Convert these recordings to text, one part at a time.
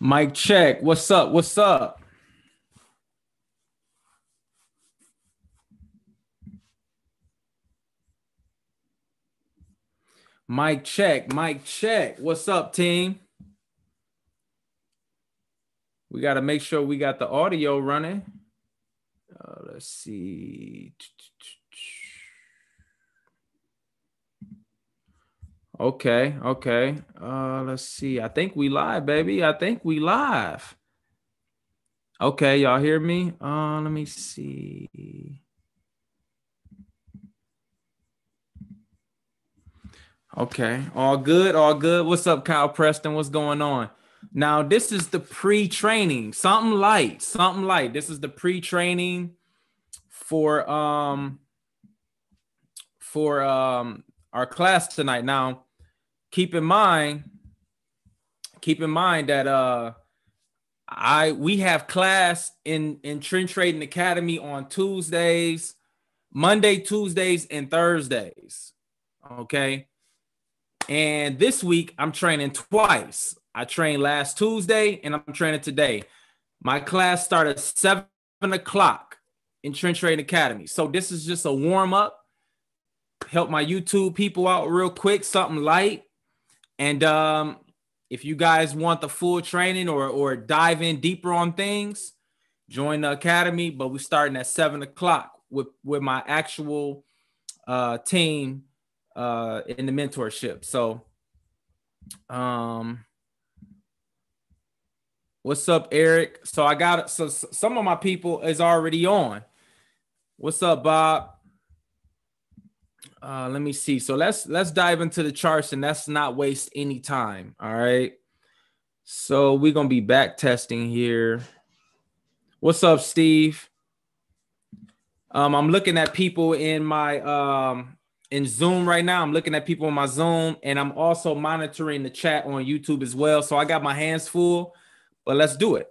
Mike check. What's up? What's up? Mike check. Mike check. What's up, team? We got to make sure we got the audio running. Uh, let's see. Okay, okay. Uh, let's see. I think we live, baby. I think we live. Okay, y'all hear me? Uh, let me see. Okay, all good, all good. What's up, Kyle Preston? What's going on? Now, this is the pre-training, something light, something light. This is the pre-training for um for um our class tonight. Now, keep in mind, keep in mind that uh I we have class in in Trend Trading Academy on Tuesdays, Monday, Tuesdays, and Thursdays. Okay. And this week I'm training twice. I trained last Tuesday and I'm training today. My class started seven o'clock in Trend Trading Academy. So this is just a warm up. Help my YouTube people out real quick, something light. And um, if you guys want the full training or or dive in deeper on things, join the academy. But we're starting at seven o'clock with with my actual uh, team uh, in the mentorship. So, um, what's up, Eric? So I got so some of my people is already on. What's up, Bob? Uh, let me see. So let's let's dive into the charts and let's not waste any time. All right. So we're gonna be back testing here. What's up, Steve? Um, I'm looking at people in my um in Zoom right now. I'm looking at people in my Zoom, and I'm also monitoring the chat on YouTube as well. So I got my hands full, but let's do it.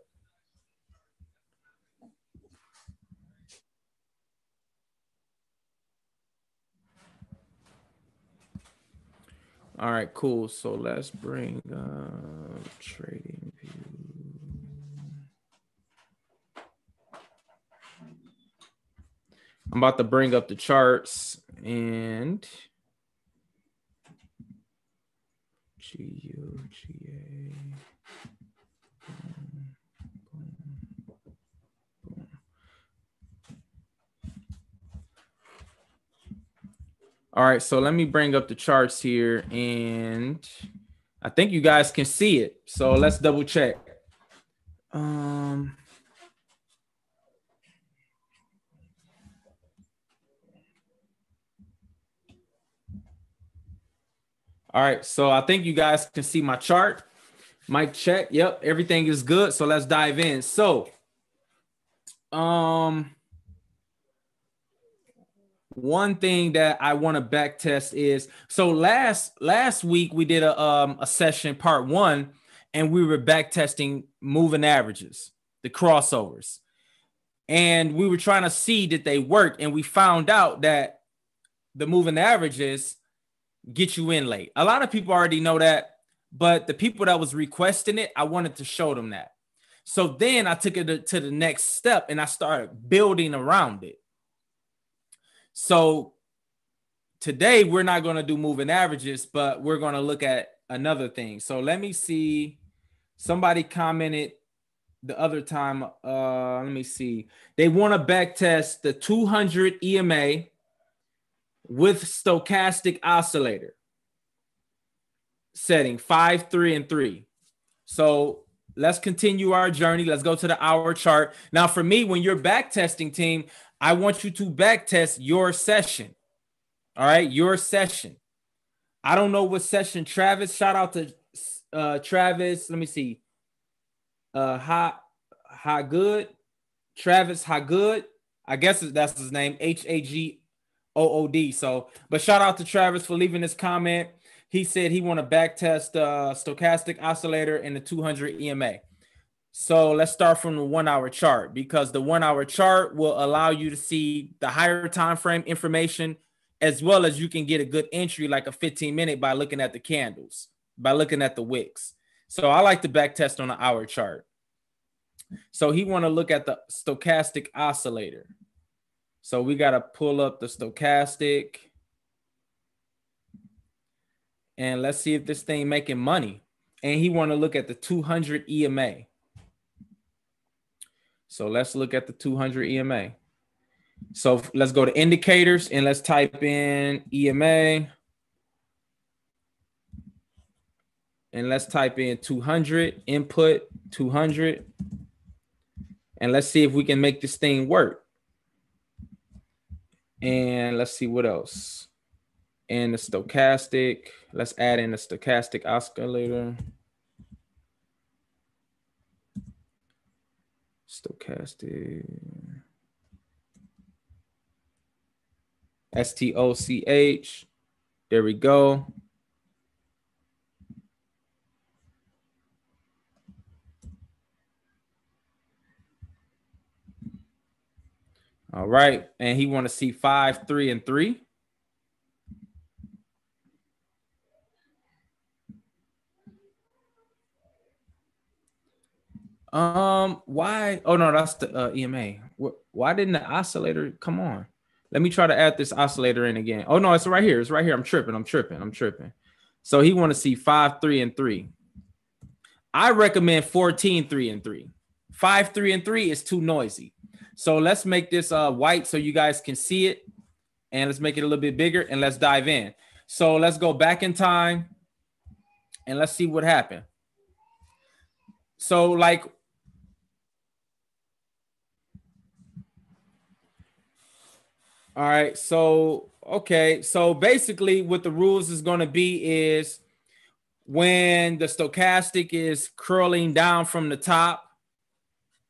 All right, cool. So let's bring up trading view. I'm about to bring up the charts and GUGA. All right, so let me bring up the charts here and I think you guys can see it. So let's double check. Um All right, so I think you guys can see my chart. Mic check. Yep, everything is good. So let's dive in. So, um, one thing that I want to back test is so last last week we did a um a session part one and we were back testing moving averages, the crossovers. And we were trying to see did they work and we found out that the moving averages get you in late. A lot of people already know that, but the people that was requesting it, I wanted to show them that. So then I took it to the next step and I started building around it. So today we're not going to do moving averages, but we're going to look at another thing. So let me see. Somebody commented the other time. Uh, let me see. They want to back test the 200 EMA with stochastic oscillator setting five, three, and three. So let's continue our journey. Let's go to the hour chart. Now, for me, when you're back testing team, I want you to back test your session. All right, your session. I don't know what session. Travis, shout out to uh Travis. Let me see. Uh how how good? Travis how good? I guess that's his name. H A G O O D. So, but shout out to Travis for leaving this comment. He said he want to back test uh stochastic oscillator in the 200 EMA. So let's start from the one hour chart because the one hour chart will allow you to see the higher time frame information as well as you can get a good entry like a 15 minute by looking at the candles, by looking at the wicks. So I like to back test on the hour chart. So he want to look at the stochastic oscillator. So we got to pull up the stochastic. And let's see if this thing making money. And he want to look at the 200 EMA. So let's look at the 200 EMA. So let's go to indicators and let's type in EMA. And let's type in 200, input 200. And let's see if we can make this thing work. And let's see what else. And the stochastic, let's add in a stochastic oscillator. Stochastic. S T O C H. There we go. All right. And he want to see five, three, and three. Um, why? Oh no, that's the uh, EMA. Why didn't the oscillator come on? Let me try to add this oscillator in again. Oh no, it's right here. It's right here. I'm tripping. I'm tripping. I'm tripping. So he want to see five, three, and three. I recommend 14, three, and three. Five, three, and three is too noisy. So let's make this uh, white so you guys can see it. And let's make it a little bit bigger and let's dive in. So let's go back in time and let's see what happened. So like All right. So, okay. So basically, what the rules is going to be is when the stochastic is curling down from the top,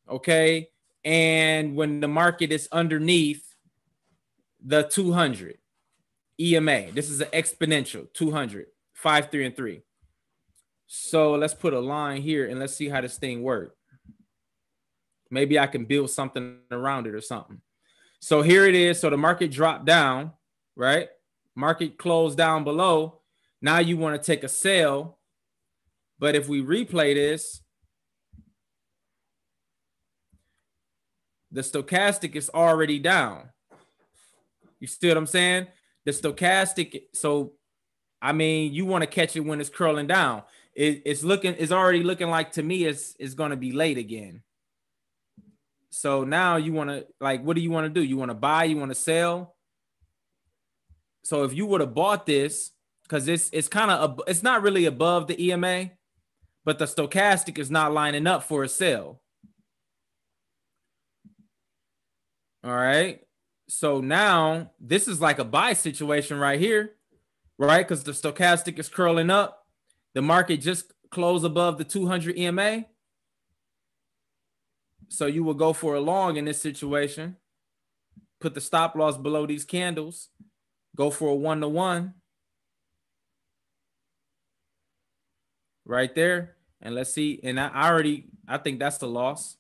okay, and when the market is underneath the 200 EMA. This is an exponential 200, 5, 3, and 3. So let's put a line here and let's see how this thing works. Maybe I can build something around it or something. So here it is. So the market dropped down, right? Market closed down below. Now you want to take a sell. But if we replay this, the stochastic is already down. You see what I'm saying? The stochastic, so I mean, you want to catch it when it's curling down. It, it's looking, it's already looking like to me it's, it's going to be late again. So now you want to like, what do you want to do? You want to buy? You want to sell? So if you would have bought this, because it's it's kind of it's not really above the EMA, but the stochastic is not lining up for a sell. All right. So now this is like a buy situation right here, right? Because the stochastic is curling up. The market just closed above the 200 EMA. So you will go for a long in this situation. Put the stop loss below these candles. Go for a one to one. Right there. And let's see. And I already, I think that's the loss.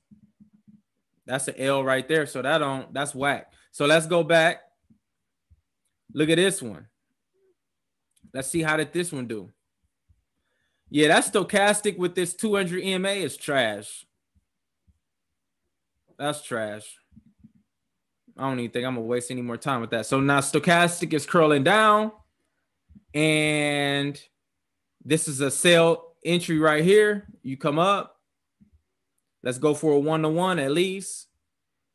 That's an L right there. So that on that's whack. So let's go back. Look at this one. Let's see how did this one do. Yeah, that stochastic with this 200 EMA is trash. That's trash. I don't even think I'm gonna waste any more time with that. So now stochastic is curling down, and this is a sell entry right here. You come up. Let's go for a one to one at least.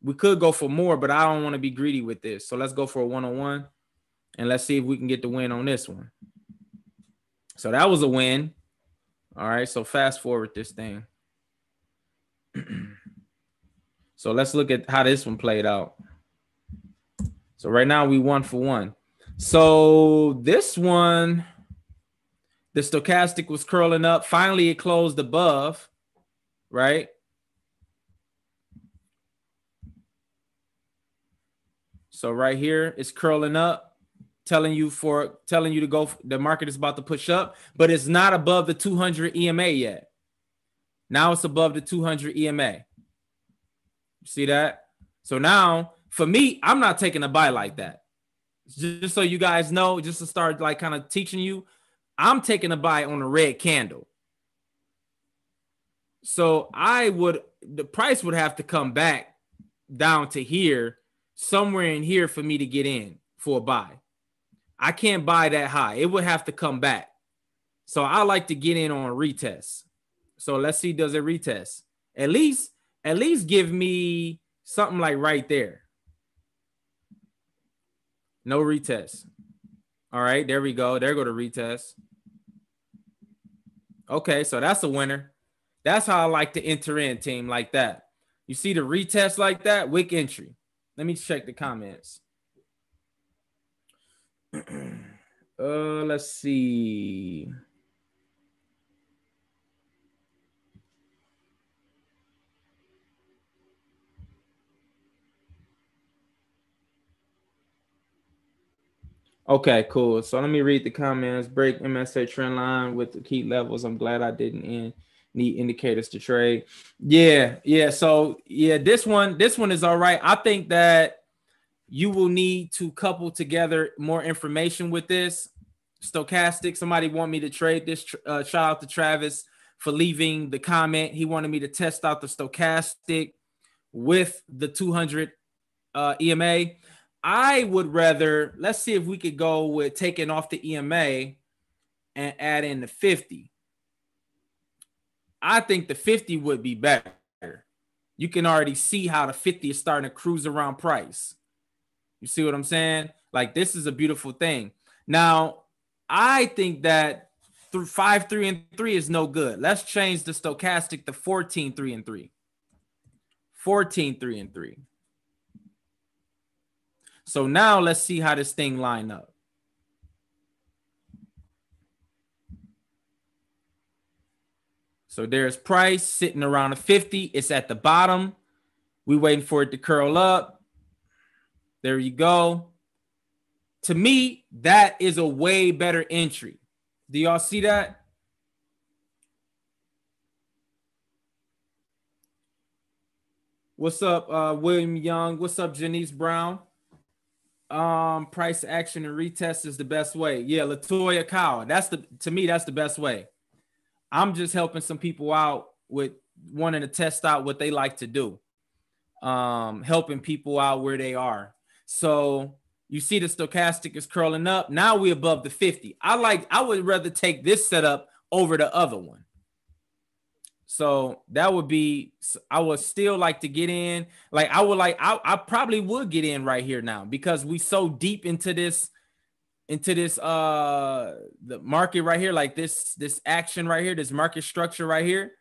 We could go for more, but I don't want to be greedy with this. So let's go for a one on one, and let's see if we can get the win on this one. So that was a win. All right. So fast forward this thing. So let's look at how this one played out. So right now we one for one. So this one, the stochastic was curling up. Finally, it closed above, right? So right here, it's curling up, telling you for telling you to go. The market is about to push up, but it's not above the 200 EMA yet. Now it's above the 200 EMA. See that? So now for me, I'm not taking a buy like that. Just so you guys know, just to start like kind of teaching you, I'm taking a buy on a red candle. So I would the price would have to come back down to here, somewhere in here for me to get in for a buy. I can't buy that high. It would have to come back. So I like to get in on retest. So let's see, does it retest? At least, at least give me something like right there. No retest. All right, there we go. There go to retest. Okay, so that's a winner. That's how I like to enter in team like that. You see the retest like that, wick entry. Let me check the comments. uh, let's see. Okay, cool. So let me read the comments. Break MSA trend line with the key levels. I'm glad I didn't end need indicators to trade. Yeah, yeah. So yeah, this one, this one is all right. I think that you will need to couple together more information with this. Stochastic. Somebody want me to trade this. Uh, shout out to Travis for leaving the comment. He wanted me to test out the stochastic with the 200 uh, EMA. I would rather, let's see if we could go with taking off the EMA and add in the 50. I think the 50 would be better. You can already see how the 50 is starting to cruise around price. You see what I'm saying? Like this is a beautiful thing. Now, I think that through 5 3 and 3 is no good. Let's change the stochastic to 14 3 and 3. 14 3 and 3. So now let's see how this thing line up. So there's price sitting around a 50. It's at the bottom. We waiting for it to curl up. There you go. To me, that is a way better entry. Do y'all see that? What's up, uh, William Young? What's up, Janice Brown? Um price action and retest is the best way. Yeah, Latoya Kyle. That's the to me, that's the best way. I'm just helping some people out with wanting to test out what they like to do. Um, helping people out where they are. So you see the stochastic is curling up. Now we above the 50. I like I would rather take this setup over the other one. So that would be, I would still like to get in. Like I would like, I, I probably would get in right here now because we so deep into this, into this, uh, the market right here, like this, this action right here, this market structure right here.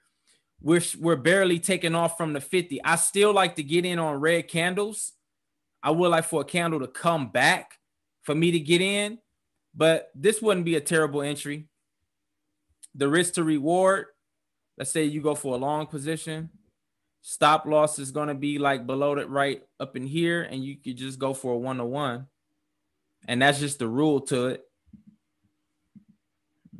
We're, we're barely taking off from the 50. I still like to get in on red candles. I would like for a candle to come back for me to get in, but this wouldn't be a terrible entry. The risk to reward, let's say you go for a long position, stop loss is going to be like below it right up in here, and you could just go for a one to one. And that's just the rule to it.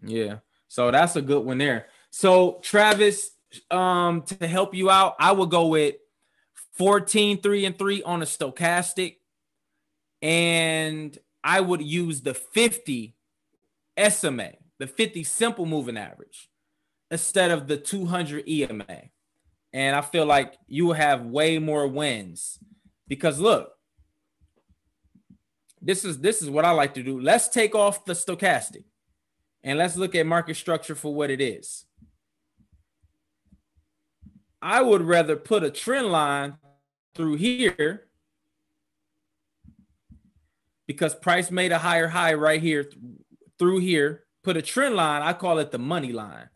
Yeah. So that's a good one there. So Travis, um, to help you out, I will go with 14, 3 and 3 on a stochastic. And I would use the 50 SMA, the 50 simple moving average instead of the 200 EMA. And I feel like you will have way more wins because look, this is this is what I like to do. Let's take off the stochastic and let's look at market structure for what it is. I would rather put a trend line through here because price made a higher high right here through here. Put a trend line, I call it the money line.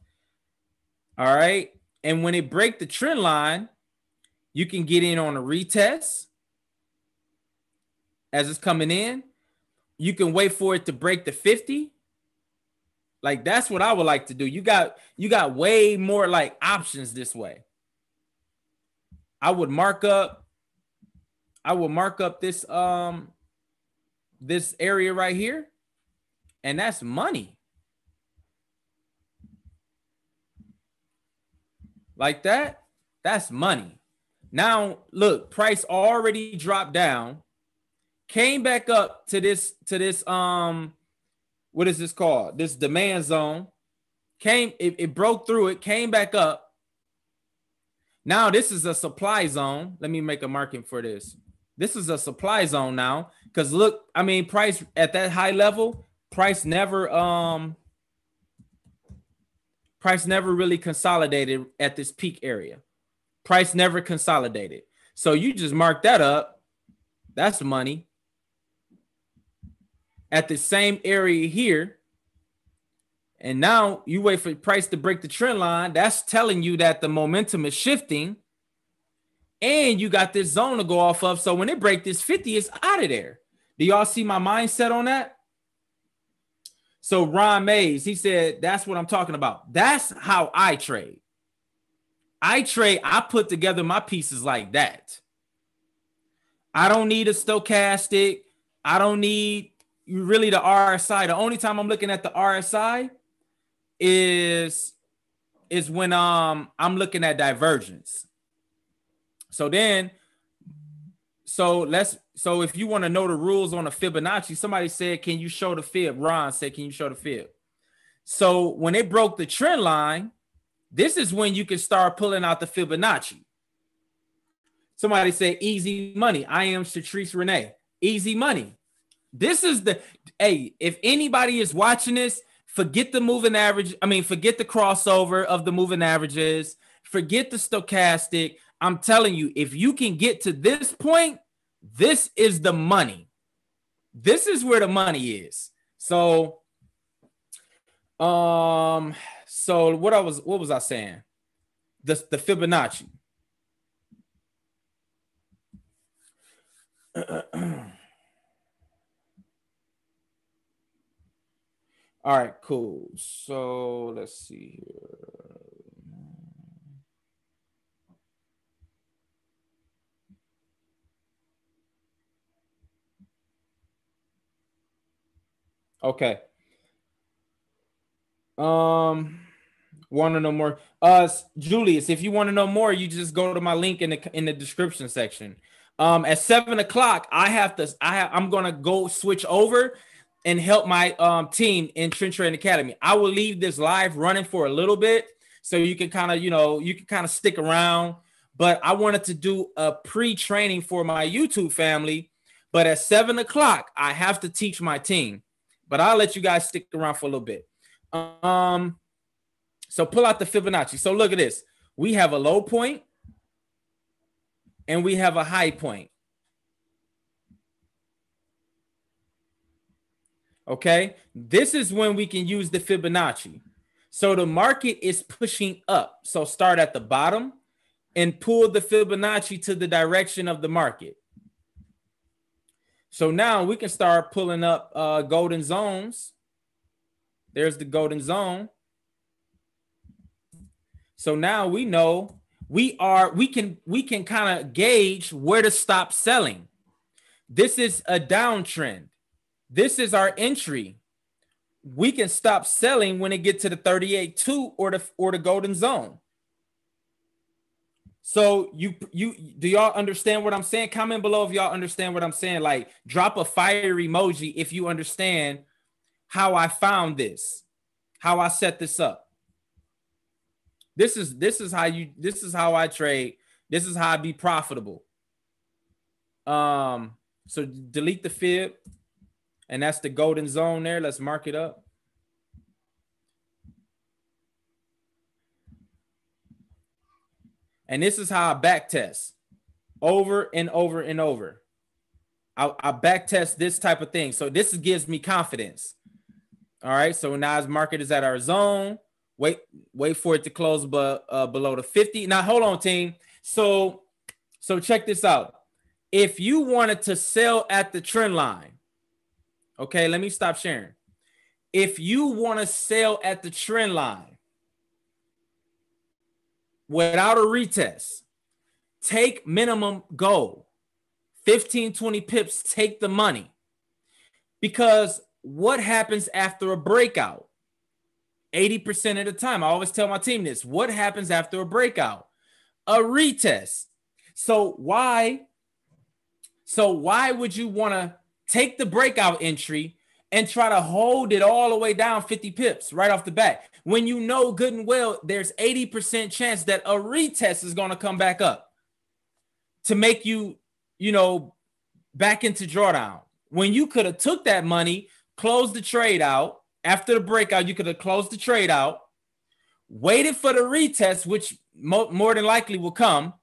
All right. And when it break the trend line, you can get in on a retest as it's coming in. You can wait for it to break the 50. Like that's what I would like to do. You got you got way more like options this way. I would mark up I would mark up this um this area right here and that's money. Like that, that's money. Now, look, price already dropped down, came back up to this to this um what is this called? This demand zone. Came it, it broke through it, came back up. Now this is a supply zone. Let me make a marking for this. This is a supply zone now because look, I mean, price at that high level, price never um price never really consolidated at this peak area. Price never consolidated. So you just mark that up. That's money. At the same area here, and now you wait for price to break the trend line. That's telling you that the momentum is shifting. And you got this zone to go off of. So when it break this 50, it's out of there. Do y'all see my mindset on that? So Ron Mays, he said, that's what I'm talking about. That's how I trade. I trade, I put together my pieces like that. I don't need a stochastic. I don't need really the RSI. The only time I'm looking at the RSI is is when um I'm looking at divergence. So then, so let's so if you want to know the rules on a Fibonacci, somebody said, "Can you show the fib?" Ron said, "Can you show the fib?" So when it broke the trend line, this is when you can start pulling out the Fibonacci. Somebody said, "Easy money." I am Shatrice Renee. Easy money. This is the hey. If anybody is watching this Forget the moving average. I mean, forget the crossover of the moving averages. Forget the stochastic. I'm telling you, if you can get to this point, this is the money. This is where the money is. So, um, so what I was, what was I saying? The the Fibonacci. All right, cool. So let's see here. Okay. Um, want to know more? Uh, Julius, if you want to know more, you just go to my link in the in the description section. Um, at seven o'clock, I have to. I have. I'm gonna go switch over and help my um, team in Trend Trading Academy. I will leave this live running for a little bit so you can kind of, you know, you can kind of stick around. But I wanted to do a pre-training for my YouTube family. But at seven o'clock, I have to teach my team. But I'll let you guys stick around for a little bit. Um, so pull out the Fibonacci. So look at this. We have a low point and we have a high point. Okay, this is when we can use the Fibonacci. So the market is pushing up. So start at the bottom and pull the Fibonacci to the direction of the market. So now we can start pulling up uh, golden zones. There's the golden zone. So now we know we are we can we can kind of gauge where to stop selling. This is a downtrend. This is our entry. We can stop selling when it get to the 38.2 or the or the golden zone. So you you do y'all understand what I'm saying? Comment below if y'all understand what I'm saying. Like drop a fire emoji if you understand how I found this, how I set this up. This is this is how you this is how I trade. This is how I be profitable. Um, so delete the fib. And that's the golden zone there. Let's mark it up. And this is how I back test over and over and over. I, I back test this type of thing. So this gives me confidence. All right. So now as market is at our zone. Wait, wait for it to close but uh, below the 50. Now hold on, team. So so check this out. If you wanted to sell at the trend line, Okay, let me stop sharing. If you want to sell at the trend line without a retest, take minimum goal 15, 20 pips, take the money. Because what happens after a breakout? 80% of the time, I always tell my team this what happens after a breakout? A retest. So, why? So, why would you want to take the breakout entry and try to hold it all the way down 50 pips right off the bat. When you know good and well there's 80% chance that a retest is going to come back up to make you you know back into drawdown. When you could have took that money closed the trade out after the breakout you could have closed the trade out waited for the retest which mo- more than likely will come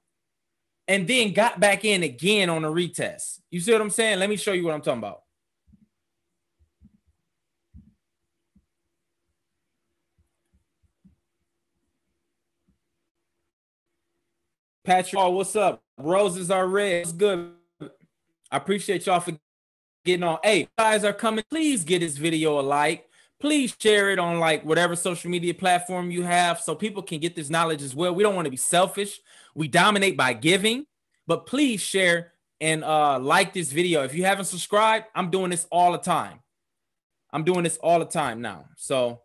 and then got back in again on a retest. You see what i'm saying? Let me show you what i'm talking about Patrick, oh, what's up? Roses are red. It's good? I appreciate y'all for getting on. Hey, guys are coming. Please get this video a like. Please share it on like whatever social media platform you have so people can get this knowledge as well. We don't want to be selfish. We dominate by giving, but please share and uh, like this video. If you haven't subscribed, I'm doing this all the time. I'm doing this all the time now. So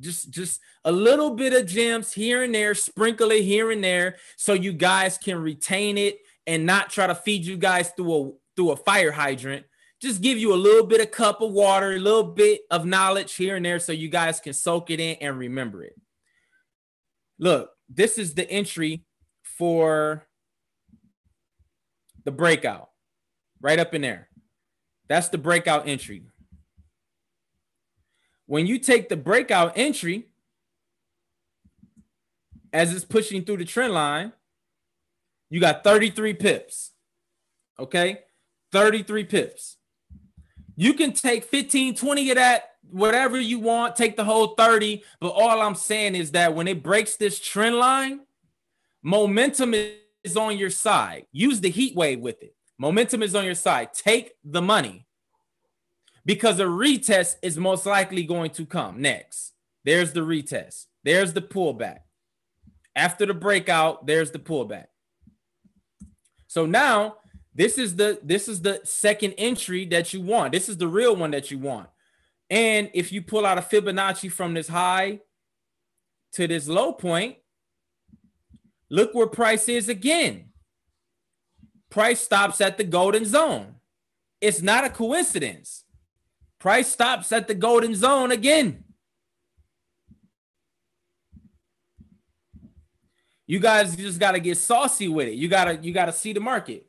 just just a little bit of gems here and there sprinkle it here and there so you guys can retain it and not try to feed you guys through a through a fire hydrant. Just give you a little bit of cup of water a little bit of knowledge here and there so you guys can soak it in and remember it. Look this is the entry for the breakout right up in there. That's the breakout entry when you take the breakout entry as it's pushing through the trend line, you got 33 pips. Okay. 33 pips. You can take 15, 20 of that, whatever you want, take the whole 30. But all I'm saying is that when it breaks this trend line, momentum is on your side. Use the heat wave with it. Momentum is on your side. Take the money because a retest is most likely going to come next. There's the retest. There's the pullback. After the breakout, there's the pullback. So now this is the this is the second entry that you want. This is the real one that you want. And if you pull out a Fibonacci from this high to this low point, look where price is again. Price stops at the golden zone. It's not a coincidence. Price stops at the golden zone again. You guys just got to get saucy with it. You got to you got to see the market.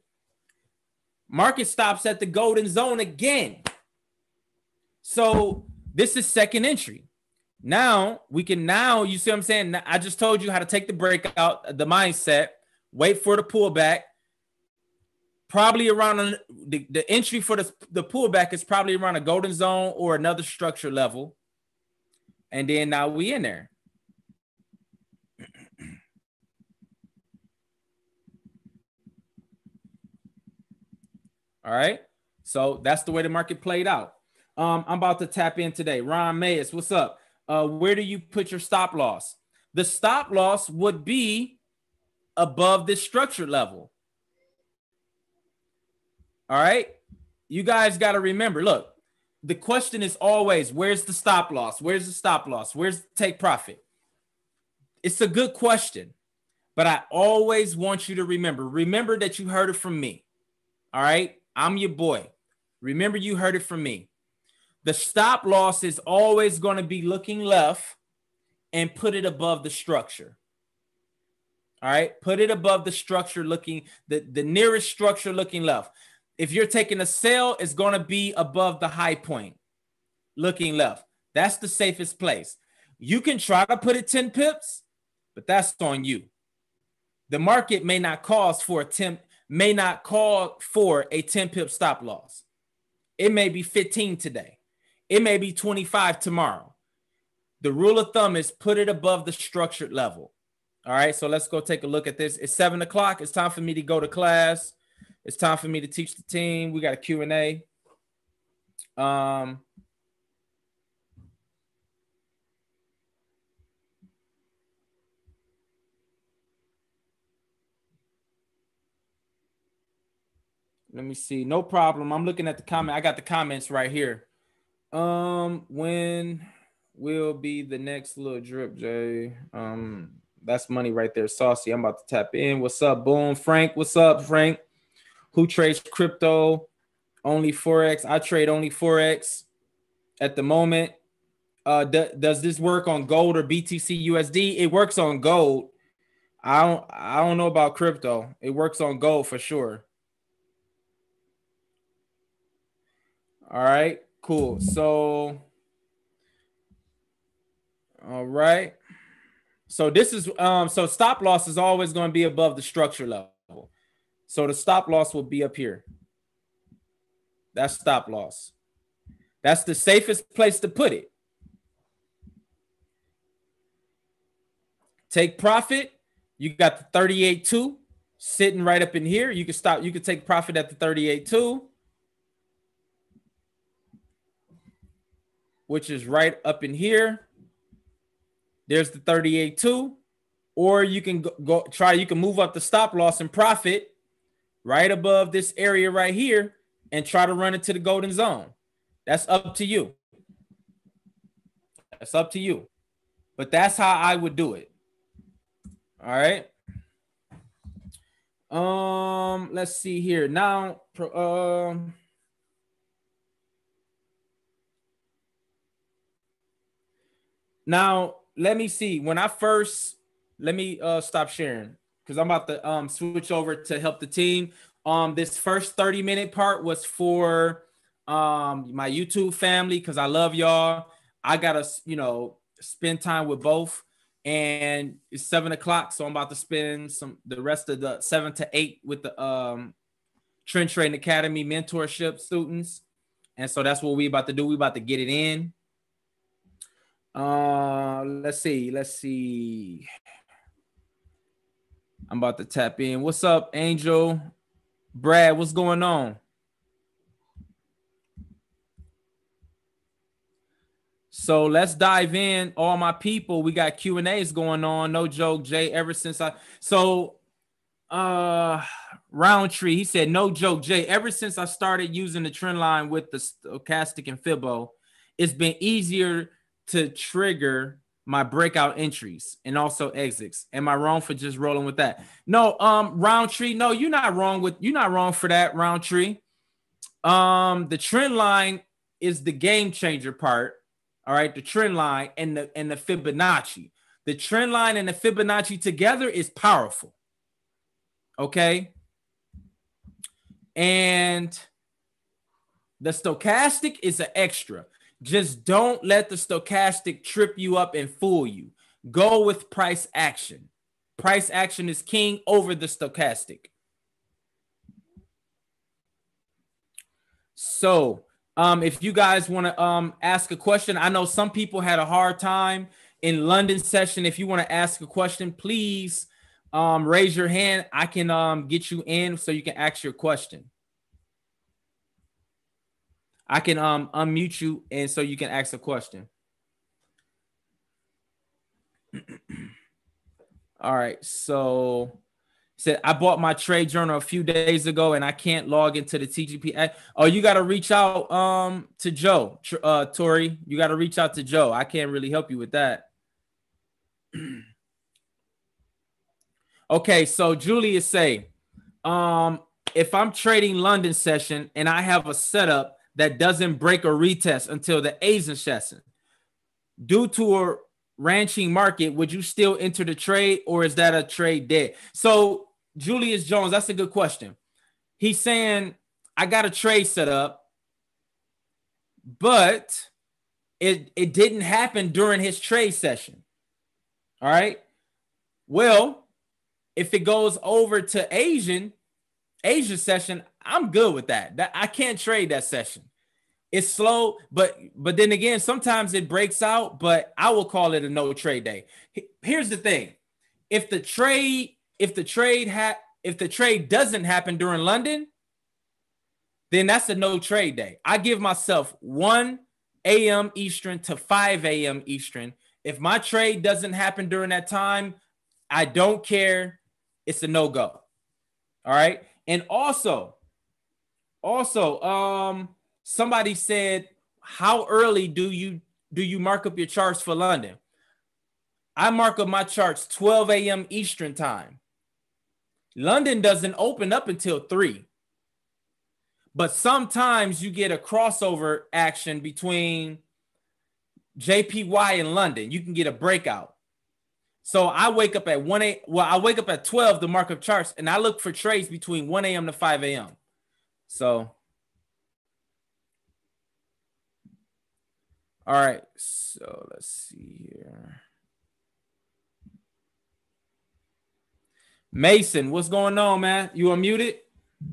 Market stops at the golden zone again. So this is second entry. Now we can now you see what I'm saying? I just told you how to take the breakout, the mindset, wait for the pullback, probably around the, the entry for the, the pullback is probably around a golden zone or another structure level. And then now we in there. All right. So that's the way the market played out. Um, I'm about to tap in today. Ron Mayes, what's up? Uh, where do you put your stop loss? The stop loss would be above this structure level. All right. You guys got to remember look, the question is always where's the stop loss? Where's the stop loss? Where's the take profit? It's a good question, but I always want you to remember remember that you heard it from me. All right. I'm your boy. Remember, you heard it from me. The stop loss is always going to be looking left and put it above the structure. All right. Put it above the structure looking, the, the nearest structure looking left. If you're taking a sell, it's going to be above the high point, looking left. That's the safest place. You can try to put it 10 pips, but that's on you. The market may not cause for a 10, may not call for a 10 pip stop loss. It may be 15 today. It may be 25 tomorrow. The rule of thumb is put it above the structured level. All right, so let's go take a look at this. It's seven o'clock. It's time for me to go to class. It's time for me to teach the team. We got a Q&A. Um, let me see. No problem. I'm looking at the comment. I got the comments right here. Um, when will be the next little drip, Jay? Um, that's money right there. Saucy. I'm about to tap in. What's up, Boom? Frank, what's up, Frank? Who trades crypto? Only Forex. I trade only Forex. at the moment. Uh, d- does this work on gold or BTC USD? It works on gold. I don't I don't know about crypto. It works on gold for sure. All right, cool. So all right. So this is um so stop loss is always going to be above the structure level. So the stop loss will be up here. That's stop loss. That's the safest place to put it. Take profit. You got the 38.2 sitting right up in here. You can stop. You can take profit at the 38.2, which is right up in here. There's the 38.2. Or you can go, go try, you can move up the stop loss and profit right above this area right here and try to run it to the golden zone. That's up to you. That's up to you. But that's how I would do it. All right. Um, let's see here. Now, um Now, let me see. When I first let me uh stop sharing because I'm about to um switch over to help the team. Um, this first 30 minute part was for um my YouTube family because I love y'all. I gotta, you know, spend time with both. And it's seven o'clock, so I'm about to spend some the rest of the seven to eight with the um Trend Trading Academy mentorship students. And so that's what we about to do. We about to get it in. Uh let's see, let's see. I'm about to tap in. What's up, Angel? Brad, what's going on? So let's dive in. All my people, we got Q and A's going on. No joke, Jay. Ever since I so uh Roundtree, he said, no joke, Jay. Ever since I started using the trend line with the stochastic and Fibbo, it's been easier to trigger my breakout entries and also exits. Am I wrong for just rolling with that? No, um, Roundtree. No, you're not wrong with you're not wrong for that, Roundtree. Um, the trend line is the game changer part. All right, the trend line and the and the Fibonacci. The trend line and the Fibonacci together is powerful. Okay. And the stochastic is an extra. Just don't let the stochastic trip you up and fool you. Go with price action. Price action is king over the stochastic. So, um, if you guys want to um, ask a question, I know some people had a hard time in London session. If you want to ask a question, please um, raise your hand. I can um, get you in so you can ask your question. I can um unmute you and so you can ask a question. All right, so said I bought my trade journal a few days ago and I can't log into the TGP. Oh, you got to reach out um to Joe, uh Tori. You got to reach out to Joe. I can't really help you with that. okay, so Julius say, um, if I'm trading London session and I have a setup that doesn't break or retest until the Asian session. Due to a ranging market, would you still enter the trade or is that a trade dead? So, Julius Jones, that's a good question. He's saying, I got a trade set up, but it, it didn't happen during his trade session. All right. Well, if it goes over to Asian, Asia session, I'm good with that. That I can't trade that session. It's slow, but but then again, sometimes it breaks out. But I will call it a no trade day. Here's the thing: if the trade, if the trade had, if the trade doesn't happen during London, then that's a no trade day. I give myself 1 a.m. Eastern to 5 a.m. Eastern. If my trade doesn't happen during that time, I don't care. It's a no go. All right. And also, also, um, somebody said, "How early do you do you mark up your charts for London?" I mark up my charts 12 a.m. Eastern time. London doesn't open up until 3. But sometimes you get a crossover action between JPY and London, you can get a breakout. So I wake up at 1 a well, I wake up at 12 the markup charts and I look for trades between 1 a.m. to 5 a.m. So all right, so let's see here. Mason, what's going on, man? You unmuted?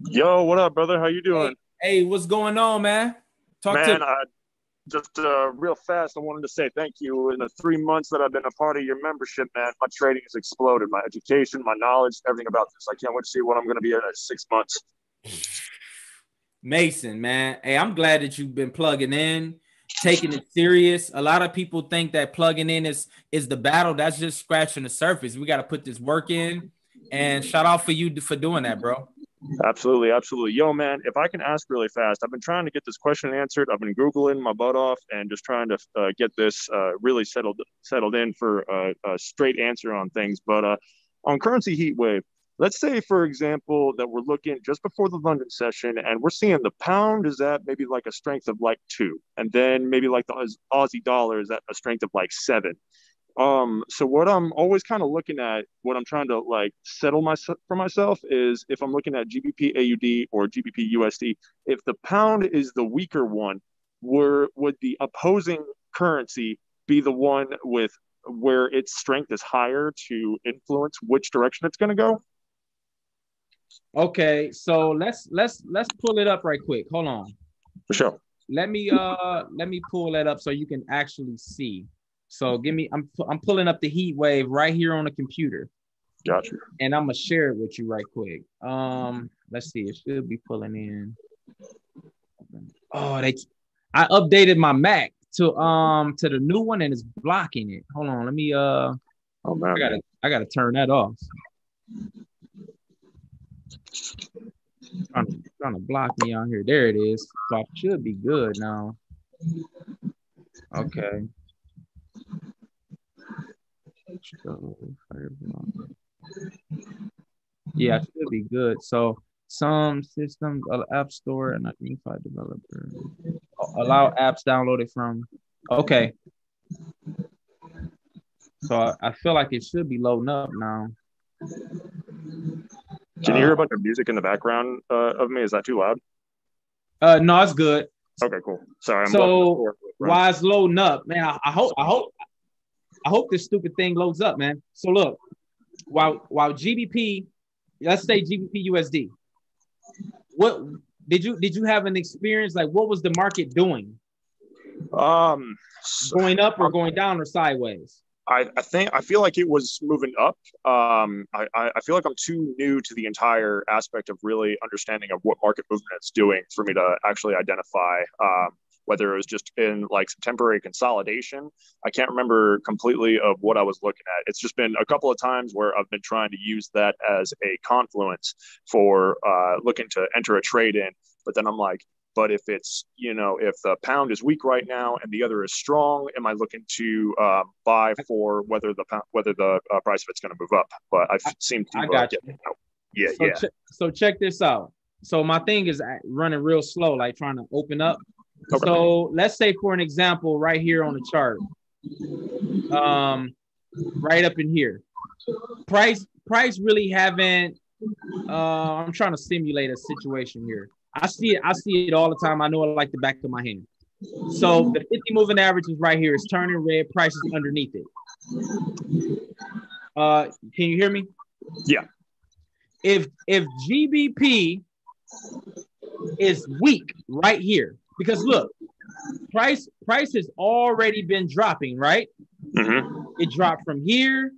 Yo, what up, brother? How you doing? Hey, hey what's going on, man? Talk man, to I, just uh, real fast, I wanted to say thank you. In the three months that I've been a part of your membership, man, my trading has exploded. My education, my knowledge, everything about this. I can't wait to see what I'm going to be in six months. Mason, man. Hey, I'm glad that you've been plugging in, taking it serious. A lot of people think that plugging in is is the battle. That's just scratching the surface. We got to put this work in. And shout out for you for doing that, bro. Absolutely, absolutely. Yo, man, if I can ask really fast, I've been trying to get this question answered. I've been googling my butt off and just trying to uh, get this uh, really settled settled in for a straight answer on things. But uh, on currency heat wave, let's say, for example, that we're looking just before the London session and we're seeing the pound is at maybe like a strength of like two, and then maybe like the Aussie dollar is at a strength of like seven. Um, so what I'm always kind of looking at, what I'm trying to like settle myself for myself is if I'm looking at GBP AUD or GBP USD, if the pound is the weaker one, were would the opposing currency be the one with where its strength is higher to influence which direction it's going to go? Okay, so let's let's let's pull it up right quick. Hold on. For sure. Let me uh let me pull that up so you can actually see. So give me, I'm I'm pulling up the heat wave right here on the computer. Gotcha. And I'm gonna share it with you right quick. Um, let's see, it should be pulling in. Oh, they I updated my Mac to um to the new one and it's blocking it. Hold on, let me uh oh man. I gotta I gotta turn that off. Trying to, trying to block me on here. There it is. So I should be good now. Okay. Yeah, should be good. So some systems, App Store, and a unified developer allow apps downloaded from. Okay. So I, I feel like it should be loading up now. Can you hear a bunch of music in the background uh, of me? Is that too loud? Uh, no, it's good. Okay, cool. Sorry. I'm so why it's loading up, man, I, I hope I hope I hope this stupid thing loads up, man. So look, while while GBP, let's say GBP USD, what did you did you have an experience like what was the market doing? Um, going up or going down or sideways? I, I think I feel like it was moving up. Um, I, I feel like I'm too new to the entire aspect of really understanding of what market movement it's doing for me to actually identify um, whether it was just in like temporary consolidation. I can't remember completely of what I was looking at. It's just been a couple of times where I've been trying to use that as a confluence for uh, looking to enter a trade in. But then I'm like, but if it's you know if the pound is weak right now and the other is strong, am I looking to um, buy for whether the pound, whether the uh, price of it's going to move up? But I've seen people. I got you. yeah, so yeah. Ch- so check this out. So my thing is running real slow, like trying to open up. Okay. So let's say, for an example, right here on the chart, um, right up in here, price price really haven't. Uh, I'm trying to simulate a situation here. I see it. I see it all the time. I know it like the back of my hand. So the 50 moving average is right here. It's turning red. Prices underneath it. Uh, can you hear me? Yeah. If if GBP is weak right here, because look, price price has already been dropping, right? Mm-hmm. It dropped from here,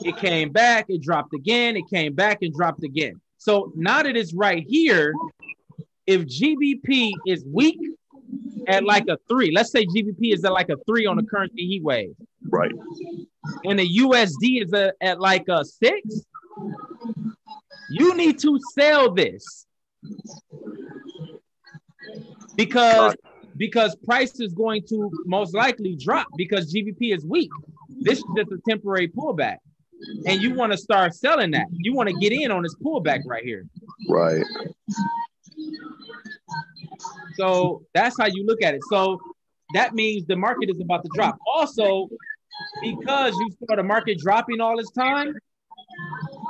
it came back, it dropped again, it came back and dropped again. So now that it's right here, if GBP is weak at like a three, let's say GBP is at like a three on the currency heat wave, right? And the USD is a, at like a six, you need to sell this because because price is going to most likely drop because GBP is weak. This is just a temporary pullback. And you want to start selling that. You want to get in on this pullback right here. Right. So that's how you look at it. So that means the market is about to drop. Also, because you saw the market dropping all this time,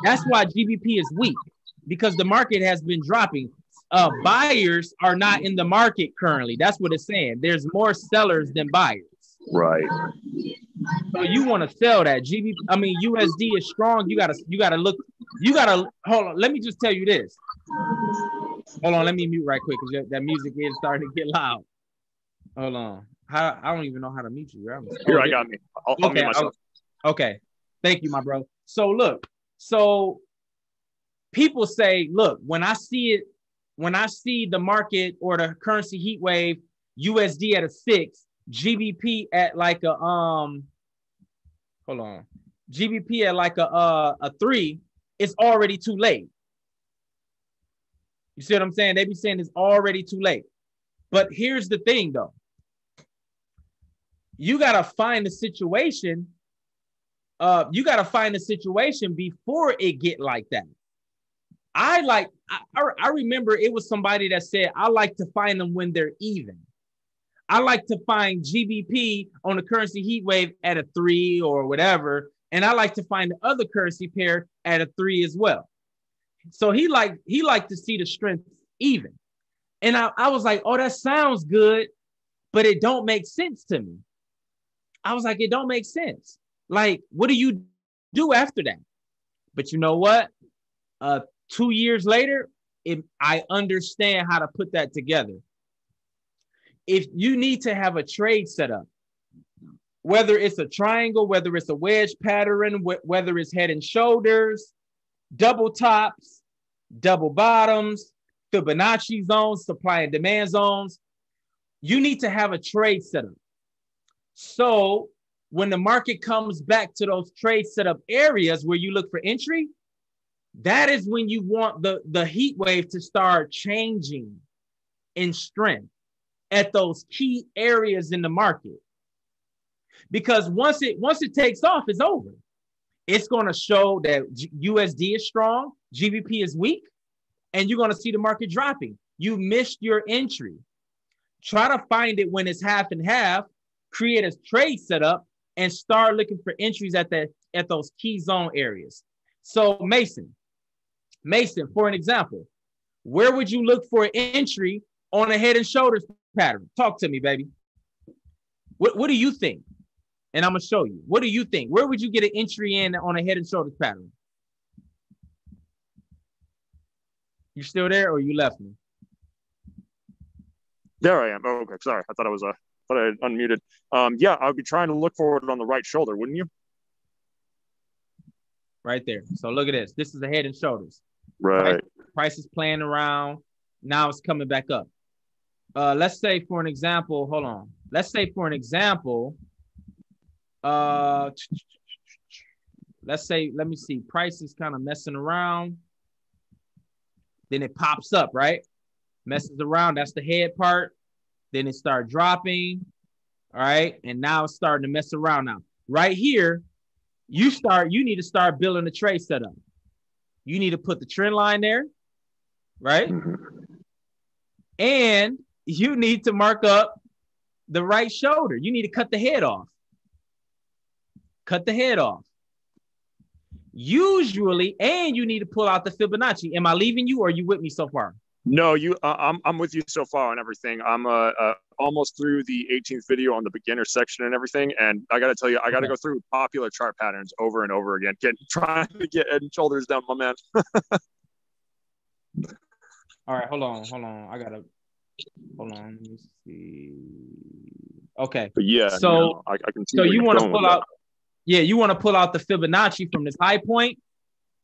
that's why GBP is weak because the market has been dropping. Uh, buyers are not in the market currently. That's what it's saying. There's more sellers than buyers. Right. So you want to sell that GB? I mean, USD is strong. You gotta, you gotta look. You gotta hold on. Let me just tell you this. Hold on. Let me mute right quick because that music is starting to get loud. Hold on. How I don't even know how to mute you. Here, I got me. I'll, I'll okay, myself. Okay. Thank you, my bro. So look, so people say, look, when I see it, when I see the market or the currency heat wave, USD at a six, GBP at like a um, hold on, GBP at like a uh, a three, it's already too late. You see what I'm saying? They be saying it's already too late. But here's the thing though. You gotta find a situation. Uh, you gotta find a situation before it get like that. I like. I, I remember it was somebody that said I like to find them when they're even. I like to find GBP on the currency heat wave at a three or whatever. And I like to find the other currency pair at a three as well. So he like he liked to see the strength even. And I, I was like, oh, that sounds good, but it don't make sense to me. I was like, it don't make sense. Like, what do you do after that? But you know what? Uh, two years later, it, I understand how to put that together if you need to have a trade set up, whether it's a triangle, whether it's a wedge pattern, wh- whether it's head and shoulders, double tops, double bottoms, Fibonacci zones, supply and demand zones, you need to have a trade setup. So when the market comes back to those trade setup areas where you look for entry, that is when you want the, the heat wave to start changing in strength at those key areas in the market. Because once it once it takes off, it's over. It's going to show that USD is strong, GBP is weak, and you're going to see the market dropping. You missed your entry. Try to find it when it's half and half, create a trade setup, and start looking for entries at the at those key zone areas. So Mason, Mason, for an example, where would you look for an entry on a head and shoulders pattern. Talk to me, baby. What, what do you think? And I'm gonna show you. What do you think? Where would you get an entry in on a head and shoulders pattern? You still there or you left me? There I am. Oh, okay. Sorry. I thought I was uh thought I unmuted. Um, yeah, I'd be trying to look for it on the right shoulder, wouldn't you? Right there. So look at this. This is the head and shoulders. Right. Price, price is playing around. Now it's coming back up uh, let's say for an example, hold on. Let's say for an example, uh, let's say, let me see, price is kind of messing around. Then it pops up, right? Messes around. That's the head part. Then it start dropping. All right. And now it's starting to mess around now. Right here, you start, you need to start building a trade setup. You need to put the trend line there, right? Mm-hmm. And you need to mark up the right shoulder. You need to cut the head off. Cut the head off. Usually, and you need to pull out the Fibonacci. Am I leaving you or are you with me so far? No, you. Uh, I'm I'm with you so far on everything. I'm uh, uh, almost through the 18th video on the beginner section and everything, and I got to tell you, I got to go through popular chart patterns over and over again. Get trying to get head and shoulders down, my man. All right, hold on, hold on. I gotta Hold on, let me see. Okay. But yeah. So know, I, I, can. so you want to pull out? Yeah, you want to pull out the Fibonacci from this high point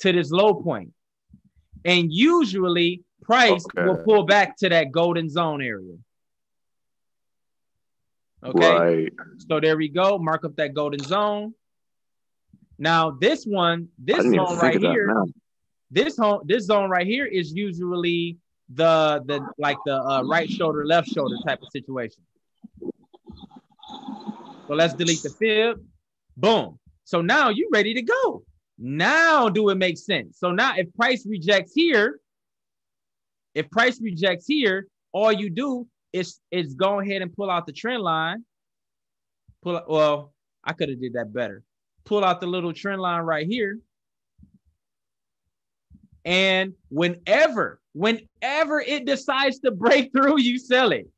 to this low point, and usually price okay. will pull back to that golden zone area. Okay. Right. So there we go. Mark up that golden zone. Now this one, this zone right here, this home, this zone right here is usually the the like the uh, right shoulder, left shoulder type of situation. So let's delete the fib. Boom. So now you're ready to go. Now do it make sense? So now if price rejects here, if price rejects here, all you do is is go ahead and pull out the trend line. Pull well, I could have did that better. Pull out the little trend line right here. And whenever, whenever it decides to break through, you sell it.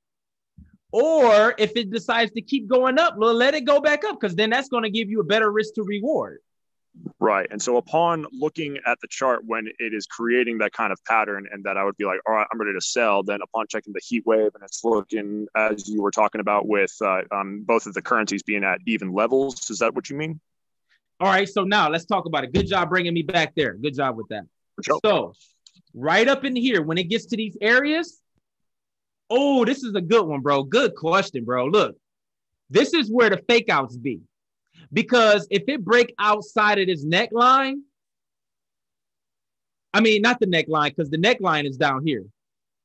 Or if it decides to keep going up, well, let it go back up because then that's going to give you a better risk to reward. Right. And so upon looking at the chart when it is creating that kind of pattern and that I would be like, all right, I'm ready to sell. Then upon checking the heat wave and it's looking as you were talking about with uh, um, both of the currencies being at even levels. Is that what you mean? All right. So now let's talk about it. Good job bringing me back there. Good job with that. So right up in here, when it gets to these areas, oh, this is a good one, bro. Good question, bro. Look, this is where the fake outs be. Because if it break outside of this neckline, I mean, not the neckline, because the neckline is down here.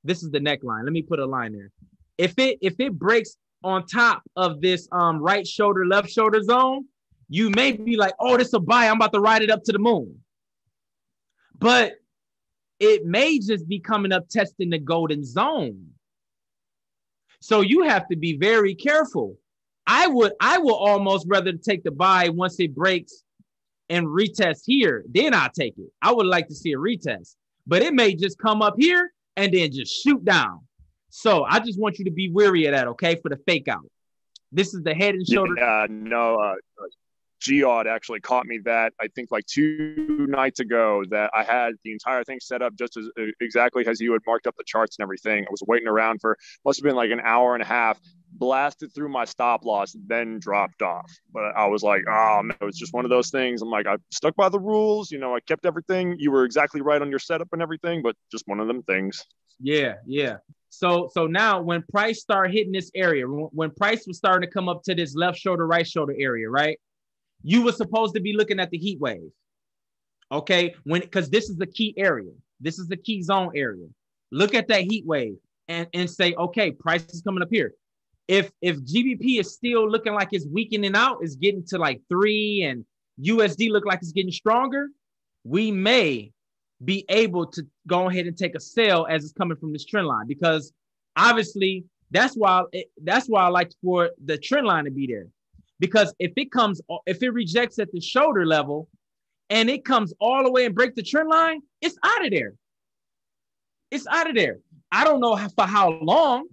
This is the neckline. Let me put a line there. If it if it breaks on top of this um right shoulder, left shoulder zone, you may be like, oh, this a buy. I'm about to ride it up to the moon. But it may just be coming up testing the golden zone. So you have to be very careful. I would I will almost rather take the buy once it breaks and retest here, then I'll take it. I would like to see a retest, but it may just come up here and then just shoot down. So I just want you to be wary of that, okay? For the fake out. This is the head and shoulder. Yeah, no, uh, Geod actually caught me that I think like two nights ago that I had the entire thing set up just as exactly as you had marked up the charts and everything. I was waiting around for must have been like an hour and a half, blasted through my stop loss, then dropped off. But I was like, oh man, it was just one of those things. I'm like, I stuck by the rules, you know, I kept everything. You were exactly right on your setup and everything, but just one of them things. Yeah, yeah. So so now when price start hitting this area, when price was starting to come up to this left shoulder, right shoulder area, right? You were supposed to be looking at the heat wave. Okay, when because this is the key area, this is the key zone area. Look at that heat wave and, and say, okay, price is coming up here. If if GBP is still looking like it's weakening out, is getting to like three, and USD look like it's getting stronger, we may be able to go ahead and take a sell as it's coming from this trend line because obviously that's why it, that's why I like for the trend line to be there because if it comes, if it rejects at the shoulder level and it comes all the way and break the trend line, it's out of there. It's out of there. I don't know how, for how long,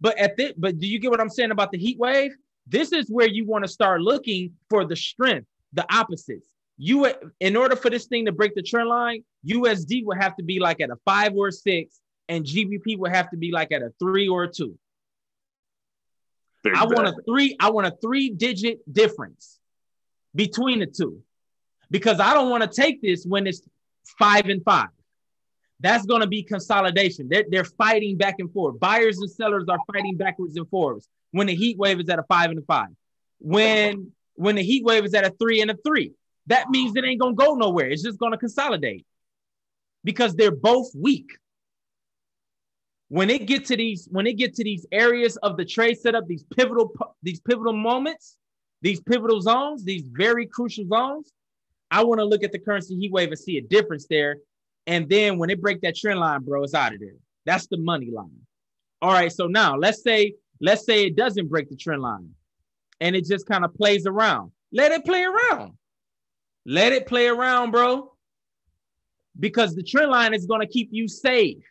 but at this, but do you get what I'm saying about the heat wave? This is where you want to start looking for the strength, the opposites. You, in order for this thing to break the trend line, USD would have to be like at a five or six, and GBP would have to be like at a three or a two. Big I want a three, I want a three digit difference between the two because I don't want to take this when it's five and five. That's going to be consolidation. They're, they're fighting back and forth. Buyers and sellers are fighting backwards and forwards when the heat wave is at a five and a five. When when the heat wave is at a three and a three, that means it ain't gonna go nowhere. It's just gonna consolidate because they're both weak when it get to these when it get to these areas of the trade setup these pivotal these pivotal moments these pivotal zones these very crucial zones i want to look at the currency heat wave and see a difference there. And then when it break that trend line bro it's out of there. That's the money line. All right so now let's say let's say it doesn't break the trend line and it just kind of plays around. Let it play around. Let it play around bro because the trend line is going to keep you safe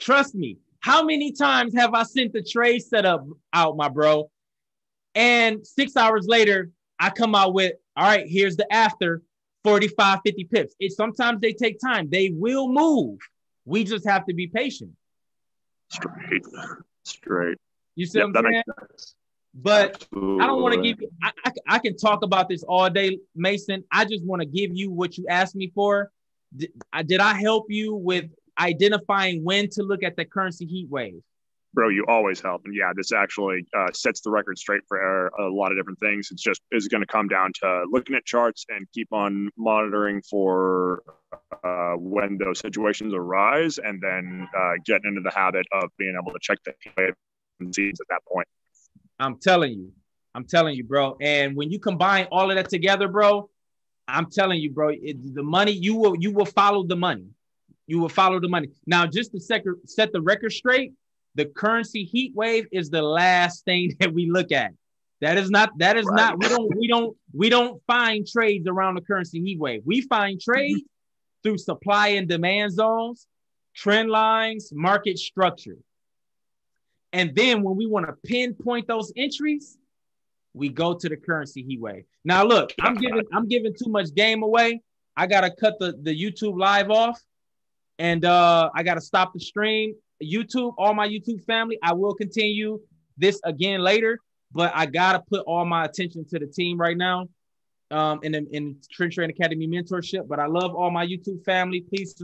Trust me. How many times have I sent the trade setup out, my bro? And six hours later, I come out with, all right, here's the after 45, 50 pips. It sometimes they take time. They will move. We just have to be patient. Straight. Straight. You see yep, what I'm saying? But Absolutely. I don't want to give you, I, I, I, can talk about this all day, Mason. I just want to give you what you asked me for. Did I, did I help you with identifying when to look at the currency heat wave? Bro, you always help. And yeah, this actually uh, sets the record straight for a lot of different things. It's just is going to come down to looking at charts and keep on monitoring for uh, when those situations arise, and then uh, getting into the habit of being able to check the wave and seeds at that point. I'm telling you, I'm telling you, bro. And when you combine all of that together, bro, I'm telling you, bro, it, the money you will you will follow the money you will follow the money. Now, just to set, set the record straight, The currency heat wave is the last thing that we look at. That is not that is right. not we don't we don't we don't find trades around the currency heat wave. We find trades mm-hmm. through supply and demand zones, trend lines, market structure. And then when we want to pinpoint those entries, we go to the currency heat wave. Now look, I'm giving I'm giving too much game away. I gotta cut the, the YouTube live off and uh I gotta stop the stream. YouTube, all my YouTube family, I will continue this again later, but I gotta put all my attention to the team right now um in in Trend Trading Academy mentorship. But I love all my YouTube family. Please